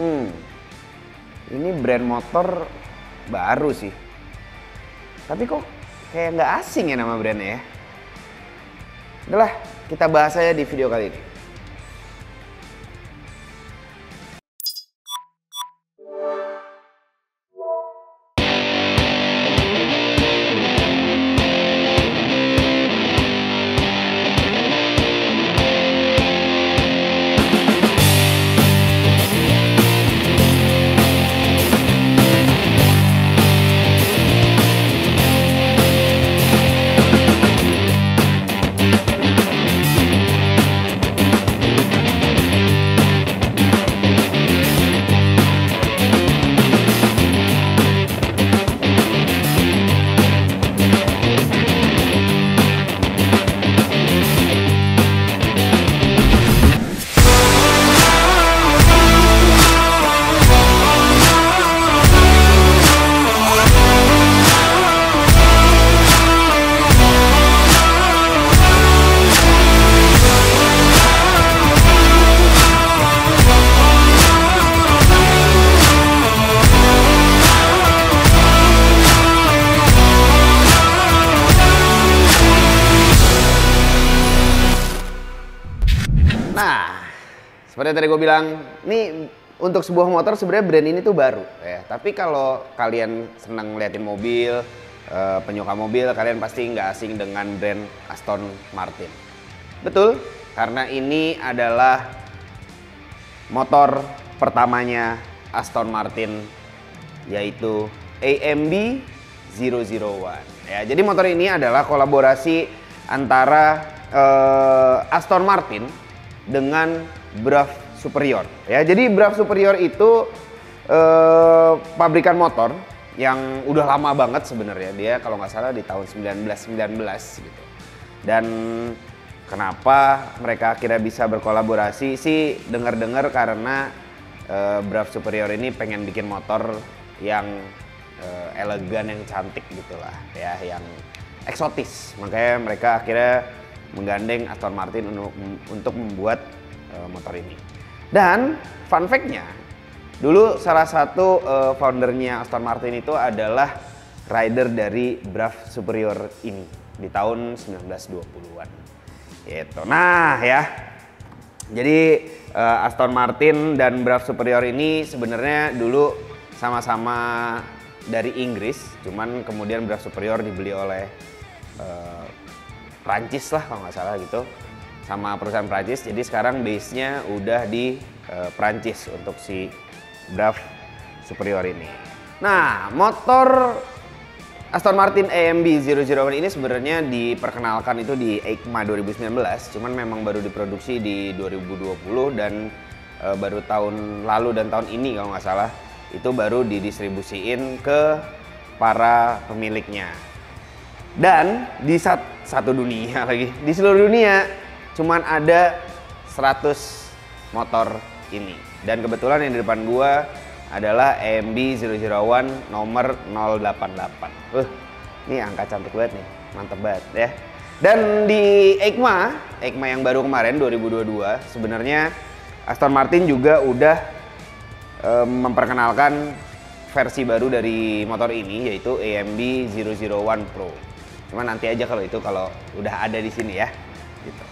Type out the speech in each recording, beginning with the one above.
Hmm, ini brand motor baru sih. Tapi kok kayak nggak asing ya nama brandnya ya. Udahlah, kita bahas aja di video kali ini. Tadi gue bilang, ini untuk sebuah motor sebenarnya brand ini tuh baru ya. Tapi kalau kalian senang ngeliatin mobil, eh, penyuka mobil, kalian pasti nggak asing dengan brand Aston Martin. Betul, karena ini adalah motor pertamanya Aston Martin yaitu AMB 001. Ya, jadi motor ini adalah kolaborasi antara eh, Aston Martin dengan Brav Superior. Ya, jadi Brav Superior itu eh, pabrikan motor yang udah lama banget sebenarnya. Dia kalau nggak salah di tahun 1919 gitu. Dan kenapa mereka akhirnya bisa berkolaborasi sih dengar-dengar karena eh, Brav Superior ini pengen bikin motor yang eh, elegan yang cantik gitulah ya, yang eksotis. Makanya mereka akhirnya menggandeng Aston Martin untuk, membuat uh, motor ini. Dan fun fact-nya, dulu salah satu uh, foundernya Aston Martin itu adalah rider dari Brav Superior ini di tahun 1920-an. Gitu. Nah ya, jadi uh, Aston Martin dan Brav Superior ini sebenarnya dulu sama-sama dari Inggris, cuman kemudian Brav Superior dibeli oleh uh, Prancis lah kalau nggak salah gitu sama perusahaan Prancis. Jadi sekarang base nya udah di uh, Prancis untuk si Brav Superior ini. Nah motor Aston Martin AMB 001 ini sebenarnya diperkenalkan itu di EICMA 2019 cuman memang baru diproduksi di 2020 dan uh, baru tahun lalu dan tahun ini kalau nggak salah itu baru didistribusiin ke para pemiliknya. Dan di sat, satu dunia lagi, di seluruh dunia cuman ada 100 motor ini. Dan kebetulan yang di depan gua adalah AMB 001 nomor 088. Uh, ini angka cantik banget nih, mantep banget ya. Dan di EICMA, EICMA yang baru kemarin 2022, sebenarnya Aston Martin juga udah um, memperkenalkan versi baru dari motor ini yaitu AMB 001 Pro. Cuma nanti aja kalau itu kalau udah ada di sini ya.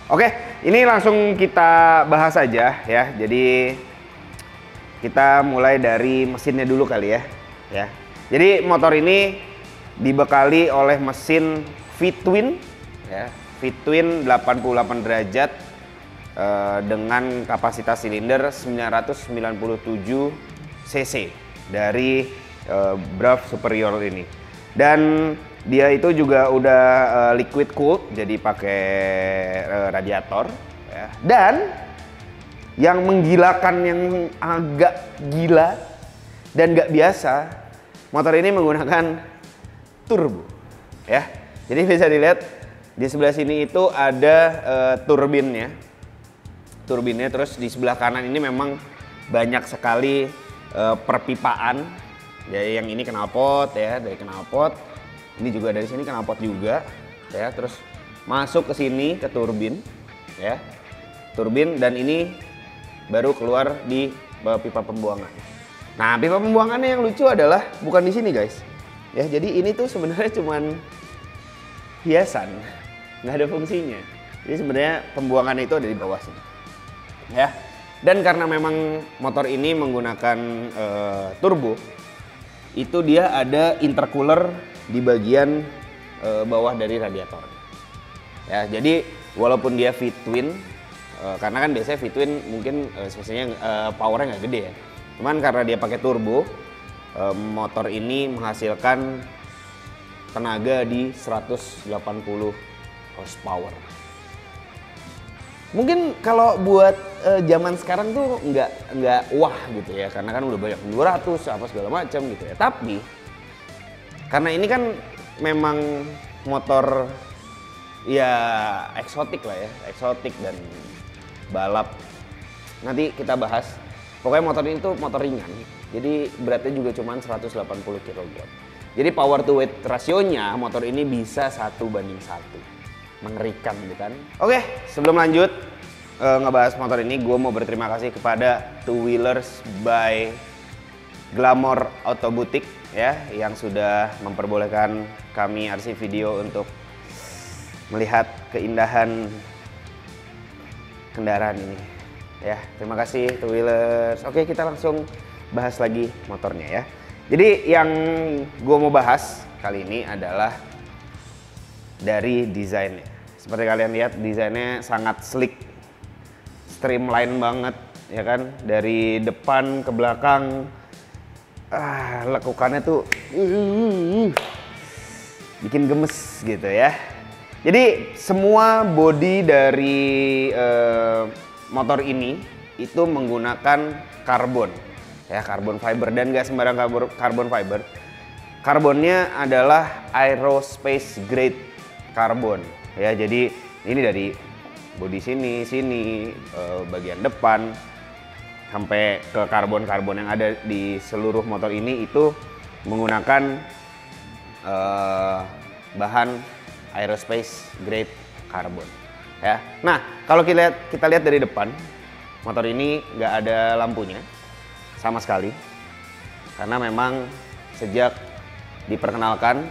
Oke, ini langsung kita bahas aja ya. Jadi kita mulai dari mesinnya dulu kali ya. Ya. Jadi motor ini dibekali oleh mesin V-twin ya, V-twin 88 derajat eh, dengan kapasitas silinder 997 cc dari eh, Brav Superior ini. Dan dia itu juga udah uh, liquid cooled, jadi pakai uh, radiator. Ya. Dan yang menggilakan yang agak gila dan gak biasa, motor ini menggunakan turbo. Ya, jadi bisa dilihat di sebelah sini itu ada uh, turbinnya, turbinnya. Terus di sebelah kanan ini memang banyak sekali uh, perpipaan. Jadi yang ini knalpot ya, dari knalpot ini juga dari sini knalpot juga ya terus masuk ke sini ke turbin ya turbin dan ini baru keluar di pipa pembuangan. Nah, pipa pembuangannya yang lucu adalah bukan di sini, guys. Ya, jadi ini tuh sebenarnya cuman hiasan, nggak ada fungsinya. Jadi sebenarnya pembuangannya itu ada di bawah sini. Ya. Dan karena memang motor ini menggunakan uh, turbo, itu dia ada intercooler di bagian uh, bawah dari radiator. Ya, jadi walaupun dia V-twin, uh, karena kan biasanya V-twin mungkin spesialnya uh, powernya nggak gede ya. Cuman karena dia pakai turbo, uh, motor ini menghasilkan tenaga di 180 horsepower. Mungkin kalau buat uh, zaman sekarang tuh nggak nggak wah gitu ya, karena kan udah banyak 200 apa segala macam gitu ya. Tapi karena ini kan memang motor ya eksotik lah ya, eksotik dan balap. Nanti kita bahas. Pokoknya motor ini tuh motor ringan, jadi beratnya juga cuma 180 kg. Jadi power to weight rasionya motor ini bisa satu banding satu mengerikan gitu kan. Oke, sebelum lanjut uh, ngebahas motor ini, gue mau berterima kasih kepada Two Wheelers by Glamour Auto Boutique ya, yang sudah memperbolehkan kami RC Video untuk melihat keindahan kendaraan ini. Ya, terima kasih Two Wheelers. Oke, kita langsung bahas lagi motornya ya. Jadi yang gue mau bahas kali ini adalah dari desainnya. Seperti kalian lihat desainnya sangat slick, streamline banget ya kan dari depan ke belakang ah lekukannya tuh uh, bikin gemes gitu ya. Jadi semua body dari uh, motor ini itu menggunakan karbon ya karbon fiber dan gak sembarang karbon fiber. Karbonnya adalah aerospace grade karbon ya jadi ini dari bodi sini sini uh, bagian depan sampai ke karbon-karbon yang ada di seluruh motor ini itu menggunakan uh, bahan aerospace grade karbon ya. Nah kalau kita lihat kita lihat dari depan motor ini nggak ada lampunya sama sekali. Karena memang sejak diperkenalkan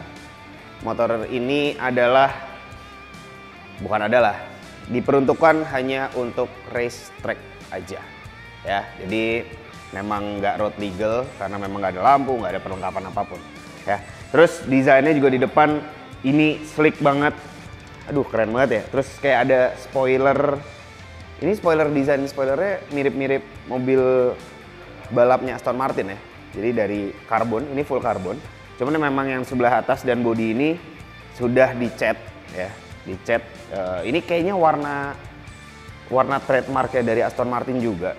motor ini adalah bukan adalah diperuntukkan hanya untuk race track aja ya jadi memang nggak road legal karena memang nggak ada lampu nggak ada perlengkapan apa pun ya. Terus desainnya juga di depan ini slick banget. Aduh keren banget ya. Terus kayak ada spoiler. Ini spoiler desain spoilernya mirip-mirip mobil balapnya Aston Martin ya. Jadi dari karbon ini full karbon. Cuman memang yang sebelah atas dan bodi ini sudah dicat ya, dicat. Uh, ini kayaknya warna warna trademarknya dari Aston Martin juga.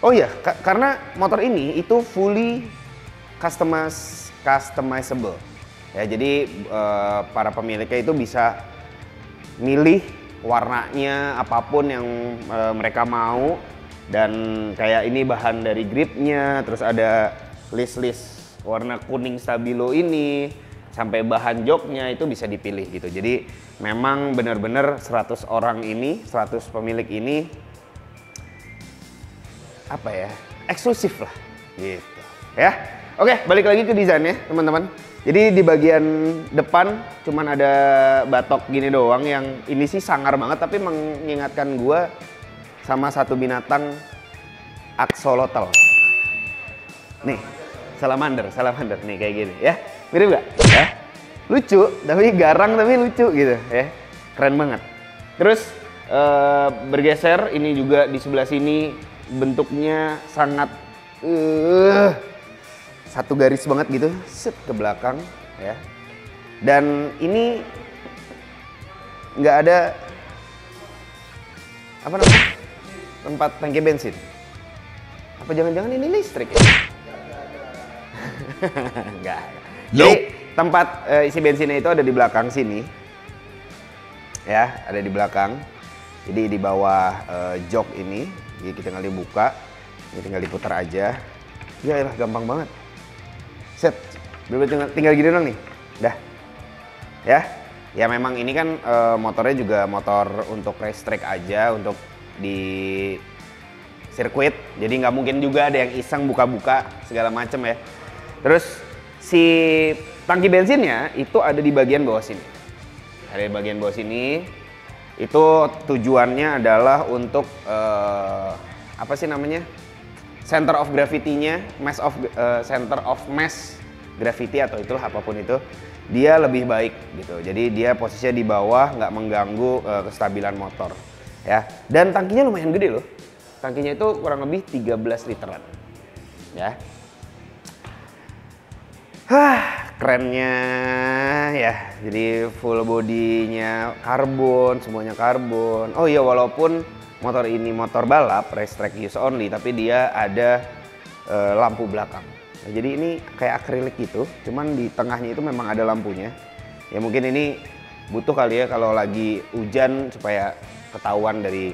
Oh iya, ka karena motor ini itu fully customize customizable. Ya, jadi uh, para pemiliknya itu bisa milih warnanya apa pun yang uh, mereka mau dan kayak ini bahan dari gripnya, terus ada list-list warna kuning stabilo ini sampai bahan joknya itu bisa dipilih gitu. Jadi memang benar-benar 100 orang ini, 100 pemilik ini apa ya? eksklusif lah gitu. Ya. Oke, balik lagi ke desainnya, teman-teman. Jadi di bagian depan cuman ada batok gini doang yang ini sih sangar banget tapi mengingatkan gua sama satu binatang axolotl. Nih, salamander, salamander nih kayak gini ya. Mirip gak? Ya. Lucu, tapi garang tapi lucu gitu ya. Keren banget. Terus uh, bergeser ini juga di sebelah sini bentuknya sangat uh, satu garis banget gitu, set ke belakang ya. Dan ini nggak ada apa namanya tempat tangki bensin. Apa jangan-jangan ini listrik ya? Enggak. Jadi tempat uh, isi bensinnya itu ada di belakang sini. Ya, ada di belakang. Jadi di bawah uh, jok ini, jadi kita tinggal dibuka, ini tinggal diputar aja. Ya elah gampang banget. Set, tinggal, tinggal gini dong nih. Dah. Ya. Ya memang ini kan uh, motornya juga motor untuk race track aja, untuk di sirkuit, jadi nggak mungkin juga ada yang iseng buka-buka segala macem ya. Terus si tangki bensinnya itu ada di bagian bawah sini. Ada di bagian bawah sini. Itu tujuannya adalah untuk uh, apa sih namanya? Center of gravity-nya, mass of uh, center of mass gravity atau itulah apa pun itu dia lebih baik gitu. Jadi dia posisinya di bawah nggak mengganggu uh, kestabilan motor ya. Dan tangkinya lumayan gede loh. Tangkinya itu kurang lebih 13 literan. Ya. Hah, kerennya ya. Jadi full bodinya karbon, semuanya karbon. Oh iya walaupun motor ini motor balap, race track use only, tapi dia ada uh, lampu belakang. Nah, jadi ini kayak akrilik gitu, cuman di tengahnya itu memang ada lampunya. Ya mungkin ini butuh kali ya kalau lagi hujan supaya ketahuan dari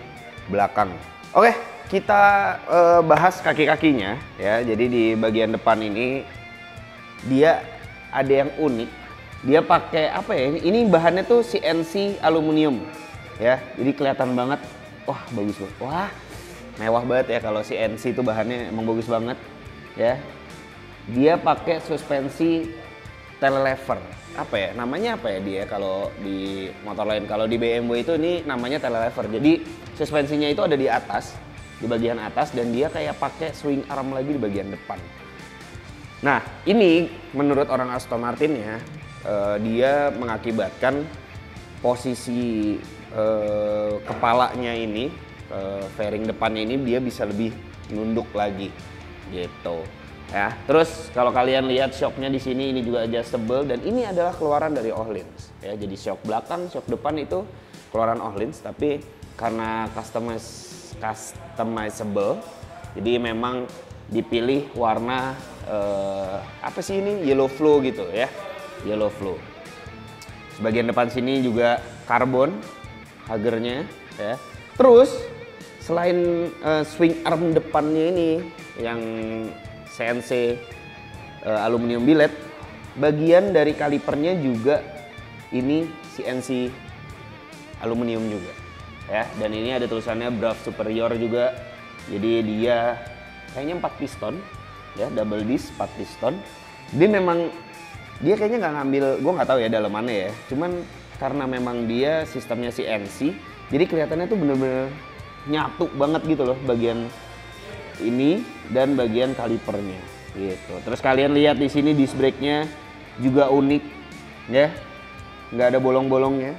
belakang. Oke, kita uh, bahas kaki-kakinya ya. Jadi di bagian depan ini dia ada yang unik. Dia pakai apa ya? Ini bahannya tuh CNC aluminium ya. Jadi kelihatan banget. Wah, bagus banget. Wah, mewah banget ya kalau CNC itu bahannya emang bagus banget ya dia pakai suspensi telelever apa ya namanya apa ya dia kalau di motor lain kalau di BMW itu ini namanya telelever jadi suspensinya itu ada di atas di bagian atas dan dia kayak pakai swing arm lagi di bagian depan nah ini menurut orang Aston Martin ya uh, dia mengakibatkan posisi uh, kepalanya ini uh, fairing depannya ini dia bisa lebih nunduk lagi gitu ya. Terus kalau kalian lihat shocknya di sini ini juga adjustable dan ini adalah keluaran dari Ohlins ya. Jadi shock belakang, shock depan itu keluaran Ohlins tapi karena customize customizable jadi memang dipilih warna uh, apa sih ini yellow flow gitu ya. Yellow flow. Sebagian depan sini juga karbon hagernya ya. Terus selain uh, swing arm depannya ini yang CNC uh, eh, aluminium billet bagian dari kalipernya juga ini CNC aluminium juga ya dan ini ada tulisannya Brav Superior juga jadi dia kayaknya 4 piston ya double disc 4 piston dia memang dia kayaknya nggak ngambil gue nggak tahu ya dalamannya ya cuman karena memang dia sistemnya CNC jadi kelihatannya tuh bener-bener nyatu banget gitu loh bagian ini dan bagian kalipernya gitu. Terus kalian lihat di sini disc brake-nya juga unik ya. Nggak ada bolong-bolongnya.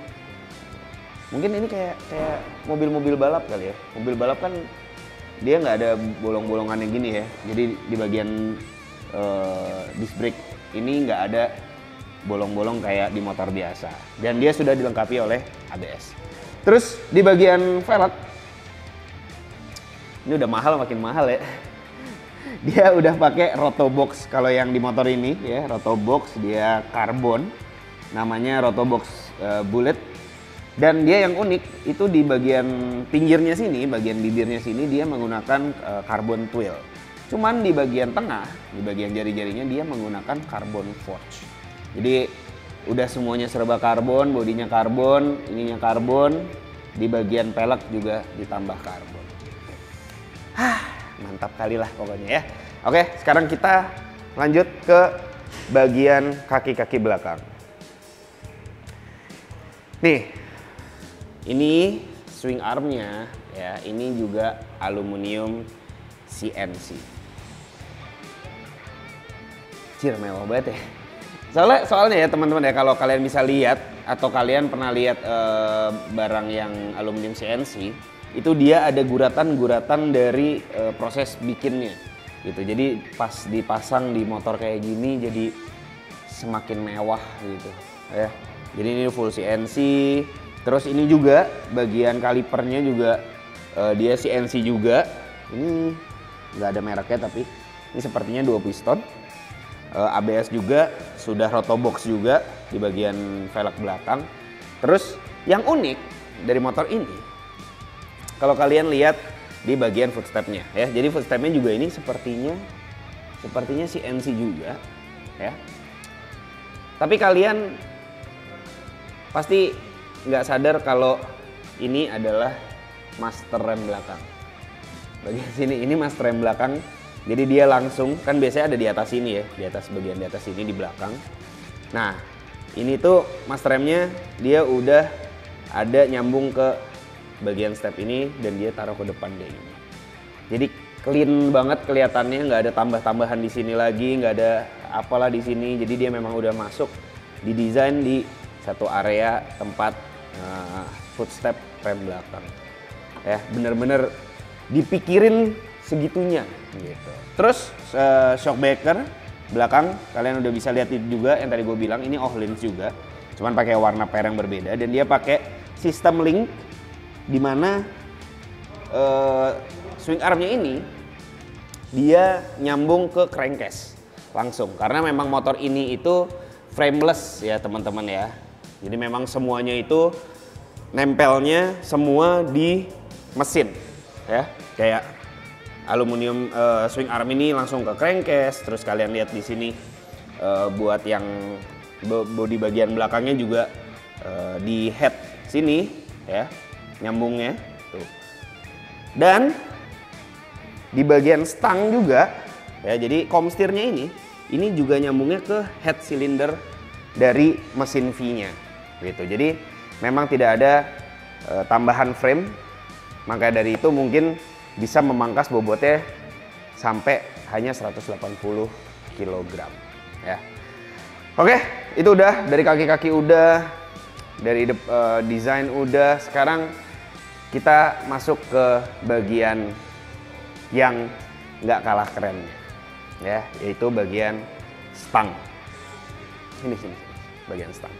Mungkin ini kayak kayak mobil-mobil balap kali ya. Mobil balap kan dia nggak ada bolong-bolongannya gini ya. Jadi di bagian uh, disc brake ini nggak ada bolong-bolong kayak di motor biasa. Dan dia sudah dilengkapi oleh ABS. Terus di bagian velg ini udah mahal makin mahal ya dia udah pakai rotobox kalau yang di motor ini ya rotobox dia karbon namanya rotobox uh, bullet dan dia yang unik itu di bagian pinggirnya sini bagian bibirnya sini dia menggunakan uh, carbon twill cuman di bagian tengah di bagian jari-jarinya dia menggunakan carbon forge jadi udah semuanya serba karbon bodinya karbon ininya karbon di bagian pelek juga ditambah karbon Hah, mantap kali lah pokoknya ya. Oke, sekarang kita lanjut ke bagian kaki-kaki belakang. Nih, ini swing armnya ya, ini juga aluminium CNC. Cir mewah banget ya. Soalnya, soalnya ya teman-teman ya kalau kalian bisa lihat atau kalian pernah lihat uh, barang yang aluminium CNC, itu dia ada guratan-guratan dari uh, proses bikinnya gitu. Jadi pas dipasang di motor kayak gini jadi semakin mewah gitu ya. Jadi ini full CNC. Terus ini juga bagian kalipernya juga uh, dia CNC juga. Ini nggak ada mereknya tapi ini sepertinya dua piston. Uh, eh, ABS juga sudah rotobox juga di bagian velg belakang. Terus yang unik dari motor ini kalau kalian lihat di bagian footstepnya ya. Jadi footstepnya juga ini sepertinya sepertinya si NC juga ya. Tapi kalian pasti nggak sadar kalau ini adalah master rem belakang. bagian sini ini mas rem belakang. Jadi dia langsung kan biasanya ada di atas sini ya di atas bagian di atas sini di belakang. Nah ini tuh mas remnya dia udah ada nyambung ke bagian step ini dan dia taruh ke depan kayak gini. Jadi clean banget kelihatannya nggak ada tambah-tambahan di sini lagi nggak ada apalah di sini. Jadi dia memang udah masuk didesain di satu area tempat uh, footstep rem belakang ya bener-bener dipikirin segitunya gitu. Terus uh, shock belakang kalian udah bisa lihat juga yang tadi gue bilang ini Ohlins juga, cuman pakai warna per yang berbeda dan dia pakai sistem link di mana uh, swing armnya ini dia nyambung ke crankcase langsung karena memang motor ini itu frameless ya teman-teman ya. Jadi memang semuanya itu nempelnya semua di mesin ya. Kayak aluminium uh, swing arm ini langsung ke crankcase terus kalian lihat di sini uh, buat yang bodi bagian belakangnya juga uh, di head sini ya nyambungnya. Tuh. Dan di bagian stang juga ya jadi komstirnya ini ini juga nyambungnya ke head cylinder dari mesin V-nya gitu jadi memang tidak ada uh, tambahan frame maka dari itu mungkin bisa memangkas bobotnya sampai hanya 180 kg ya. Oke, itu udah dari kaki-kaki udah, dari uh, desain udah. Sekarang kita masuk ke bagian yang nggak kalah keren ya, yaitu bagian stang. Ini sini bagian stang.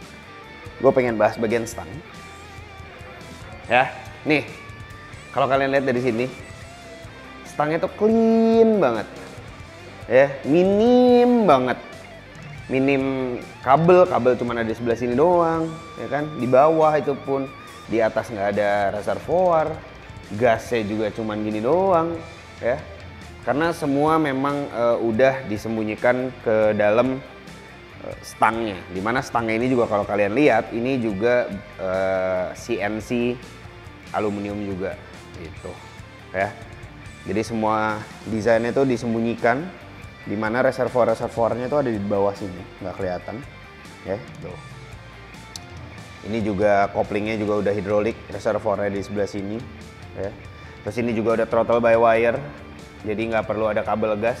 Gue pengen bahas bagian stang. Ya, nih kalau kalian lihat dari sini, stangnya tuh clean banget. Ya, minim banget. Minim kabel, kabel cuma ada di sebelah sini doang, ya kan? Di bawah itu pun di atas nggak ada reservoir, gasnya juga cuma gini doang, ya. Karena semua memang uh, udah disembunyikan ke dalam stangnya. Di mana stangnya ini juga kalau kalian lihat, ini juga uh, eh, CNC aluminium juga gitu ya. Jadi semua desainnya itu disembunyikan di mana reservoir reservoirnya itu ada di bawah sini nggak kelihatan ya tuh. Ini juga koplingnya juga udah hidrolik reservoirnya di sebelah sini ya. Terus ini juga ada throttle by wire jadi nggak perlu ada kabel gas.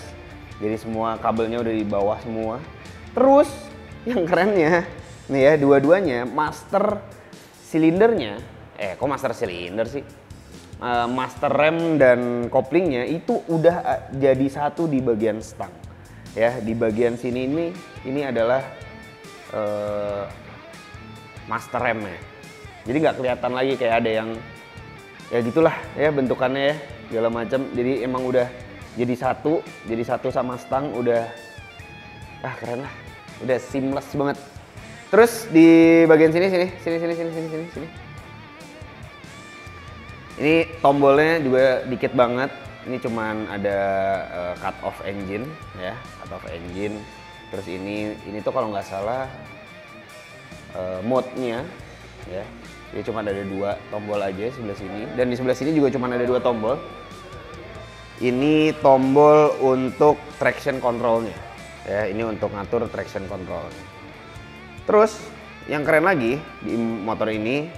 Jadi semua kabelnya udah di bawah semua terus yang kerennya nih ya dua-duanya master silindernya. Eh kok master silinder sih? Uh, master rem dan koplingnya itu udah uh, jadi satu di bagian stang. Ya di bagian sini ini ini adalah uh, master remnya jadi nggak kelihatan lagi kayak ada yang ya gitulah ya bentukannya ya segala macam. Jadi emang udah jadi satu jadi satu sama stang udah ah keren lah udah seamless banget terus di bagian sini sini sini sini sini sini sini sini ini tombolnya juga dikit banget. Ini cuman ada uh, cut off engine ya, cut off engine. Terus ini ini tuh kalau nggak salah uh, mode-nya ya. Jadi cuma ada dua tombol aja sebelah sini dan di sebelah sini juga cuma ada dua tombol. Ini tombol untuk traction controlnya. Ya, ini untuk ngatur traction control. Terus yang keren lagi di motor ini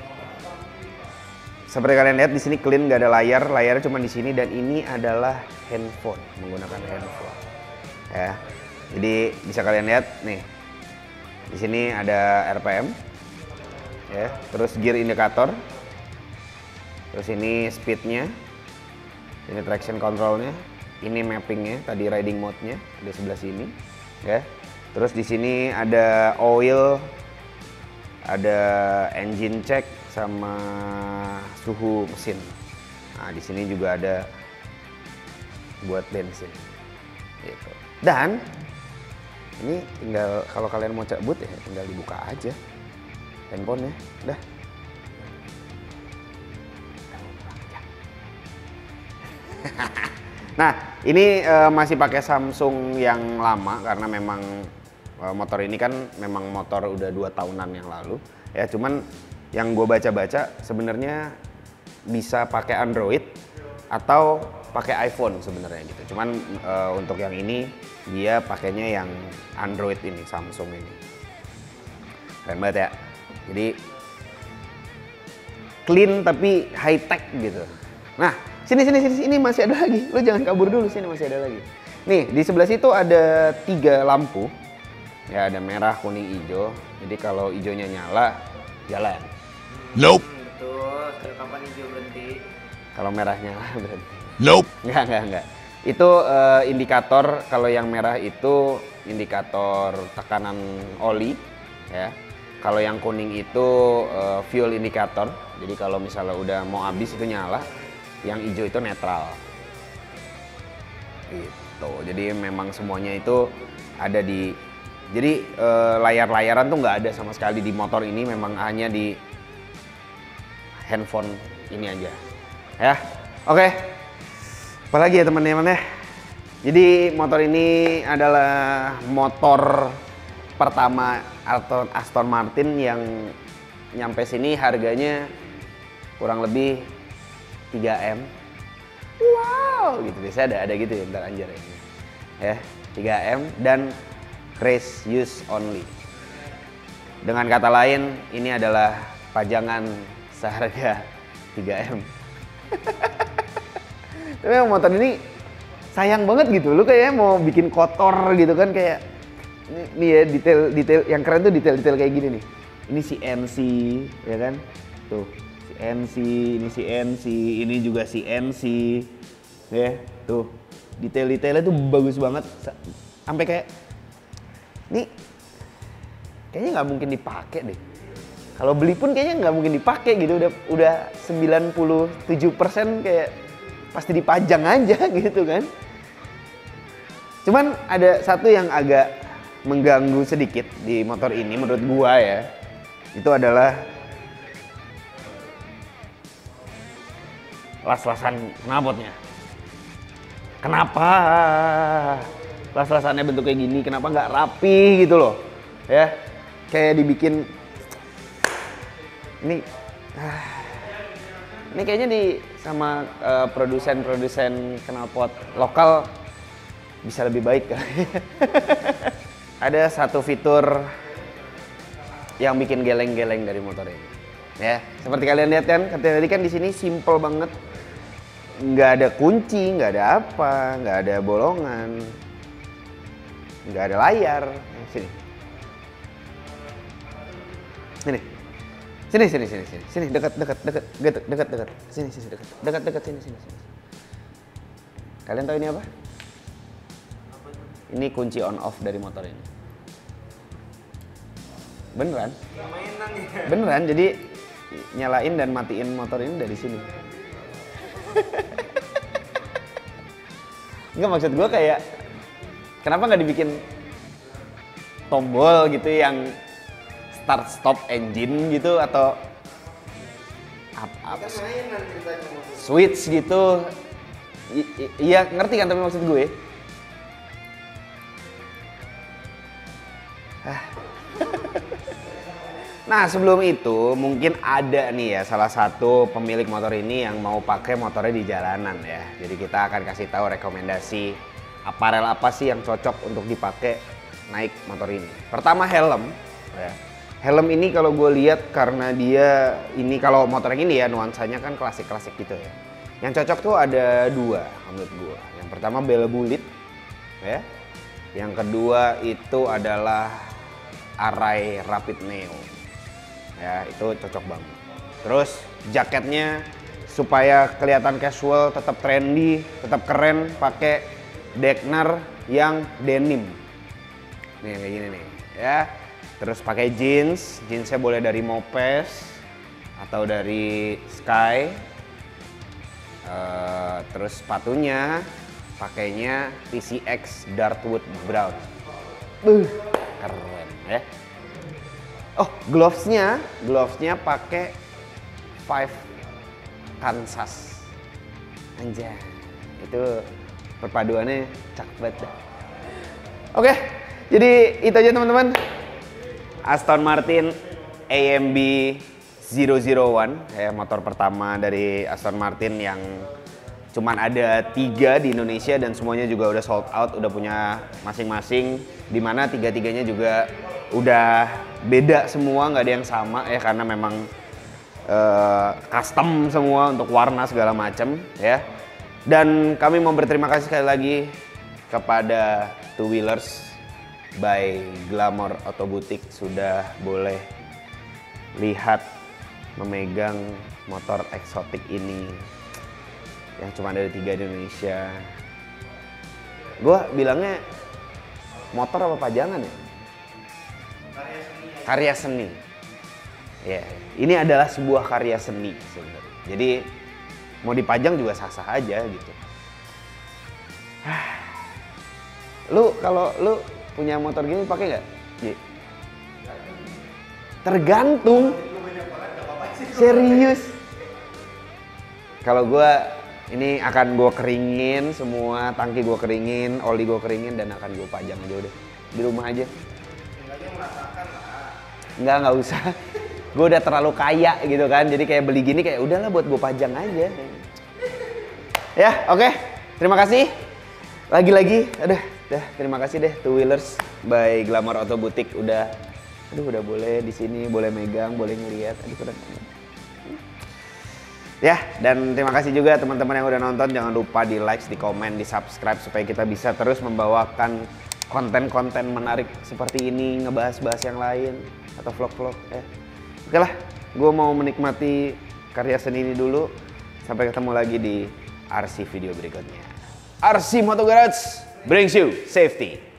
seperti kalian lihat di sini clean, nggak ada layar, layarnya cuma di sini dan ini adalah handphone, menggunakan handphone. Ya, jadi bisa kalian lihat nih, di sini ada RPM, ya, terus gear indikator, terus ini speednya, ini traction controlnya, ini mappingnya, tadi riding mode-nya di sebelah sini, ya. Terus di sini ada oil, ada engine check, sama suhu mesin. Nah, di sini juga ada buat bensin. Gitu. Dan ini tinggal kalau kalian mau cabut ya tinggal dibuka aja handphonenya. Dah. Nah, ini uh, masih pakai Samsung yang lama karena memang uh, motor ini kan memang motor udah dua tahunan yang lalu. Ya, cuman yang gue baca-baca sebenarnya bisa pakai Android atau pakai iPhone sebenarnya gitu. Cuman uh, untuk yang ini dia pakainya yang Android ini Samsung ini. Keren banget ya. Jadi clean tapi high tech gitu. Nah, sini sini sini sini masih ada lagi. Lu jangan kabur dulu sini masih ada lagi. Nih di sebelah situ ada tiga lampu. Ya ada merah, kuning, hijau. Jadi kalau hijaunya nyala, jalan. Nope. Betul, kapan hijau berhenti? Kalau merah nyala berhenti. Nope. Enggak, enggak, enggak. Itu eh, indikator kalau yang merah itu indikator tekanan oli ya. Kalau yang kuning itu eh, fuel indikator. Jadi kalau misalnya udah mau habis itu nyala, yang hijau itu netral. Gitu. Jadi memang semuanya itu ada di jadi eh, layar-layaran tuh nggak ada sama sekali di motor ini memang hanya di handphone ini aja. Ya. Oke. Apalagi ya teman-teman ya. Jadi motor ini adalah motor pertama Aston Martin yang nyampe sini harganya kurang lebih 3M. Wow, gitu biasa ada ada gitu ya ntar anjir ya. Ya, 3M dan race use only. Dengan kata lain, ini adalah pajangan seharga 3M. Tapi motor ini sayang banget gitu. Lu kayaknya mau bikin kotor gitu kan kayak ini, ya detail detail yang keren tuh detail-detail kayak gini nih. Ini si NC ya kan? Tuh, NC, ini si NC, ini juga si NC. Ya, tuh. Detail-detailnya tuh bagus banget. Sa- Sampai kayak ini kayaknya nggak mungkin dipakai deh. Kalau beli pun kayaknya nggak mungkin dipakai gitu. Udah udah 97% kayak pasti dipajang aja gitu kan. Cuman ada satu yang agak mengganggu sedikit di motor ini menurut gua ya. Itu adalah las-lasan knalpotnya. Kenapa las-lasannya bentuk kayak gini? Kenapa nggak rapi gitu loh? Ya, kayak dibikin ini ah, ini kayaknya di sama eh, produsen-produsen knalpot lokal bisa lebih baik kali. Ada satu fitur yang bikin geleng-geleng dari motor ini. Ya, seperti kalian lihat kan, tadi kan di sini simple banget. Nggak ada kunci, nggak ada apa, nggak ada bolongan, nggak ada layar. Eh, Sini. Sini. Sini, sini, sini, sini, sini, dekat, dekat, dekat, dekat, dekat, dekat, sini, sini, dekat, dekat, dekat, sini, sini, sini. Kalian tahu ini apa? Ini kunci on off dari motor ini. Beneran? Ya. Beneran, jadi nyalain dan matiin motor ini dari sini. Enggak maksud gue kayak, kenapa nggak dibikin tombol gitu yang start stop engine gitu atau? Mainan ceritanya mobil. switch gitu i- iya ngerti kan tapi maksud gue nah sebelum itu mungkin ada nih ya salah satu pemilik motor ini yang mau pakai motornya di jalanan ya. Jadi kita akan kasih tahu rekomendasi aparel apa sih yang cocok untuk dipakai naik motor ini. Pertama helm ya. Helm ini kalau gue lihat karena dia ini kalau motor yang ini ya nuansanya kan klasik-klasik gitu ya. Yang cocok tuh ada dua menurut gue yang pertama Bell Bullet ya. Yang kedua itu adalah Arai Rapid Neo ya itu cocok banget terus jaketnya supaya kelihatan casual tetap trendy tetap keren pakai Deknar yang denim nih kayak gini nih ya terus pakai jeans jeansnya boleh dari Mopes atau dari Sky Eh, terus sepatunya pakainya PCX Dartwood Brown. Uh, keren ya. Oh, glovesnya, glovesnya pakai Five Kansas. Anjay, itu perpaduannya cakep banget. Oke, jadi itu aja teman-teman. Aston Martin AMB 001 ya motor pertama dari Aston Martin yang cuman ada tiga di Indonesia dan semuanya juga udah sold out, udah punya masing-masing. Di mana tiga-tiganya juga udah beda semua, nggak ada yang sama ya karena memang eh, custom semua untuk warna segala macam ya. Dan kami mau berterima kasih sekali lagi kepada Two Wheelers by Glamour Auto Boutique sudah boleh lihat memegang motor eksotik ini yang cuma ada tiga di Indonesia. Gue bilangnya motor apa pajangan ya? Karya seni. Ya, ini adalah sebuah karya seni sebenarnya. Jadi mau dipajang juga sah-sah aja gitu. Lu kalau lu punya motor gini pakai nggak? Tergantung. Serius. Kalau gua ini akan gua keringin semua, tangki gua keringin, oli gua keringin dan akan gua pajang aja udah di rumah aja. Enggak, nggak usah. Gue udah terlalu kaya gitu kan, jadi kayak beli gini kayak udahlah buat gue pajang aja. Ya, oke. Terima kasih. Lagi-lagi, aduh, dah terima kasih deh Two Wheelers by Glamour Auto Boutique udah aduh udah boleh di sini, boleh megang, boleh ngeliat. Aduh, banget. Ya, dan terima kasih juga teman-teman yang udah nonton. Jangan lupa di like, di komen, di subscribe supaya kita bisa terus membawakan konten-konten menarik seperti ini, ngebahas-bahas yang lain atau vlog-vlog ya. Oke lah, gue mau menikmati karya seni ini dulu. Sampai ketemu lagi di RC video berikutnya. RC Moto Garage brings you safety.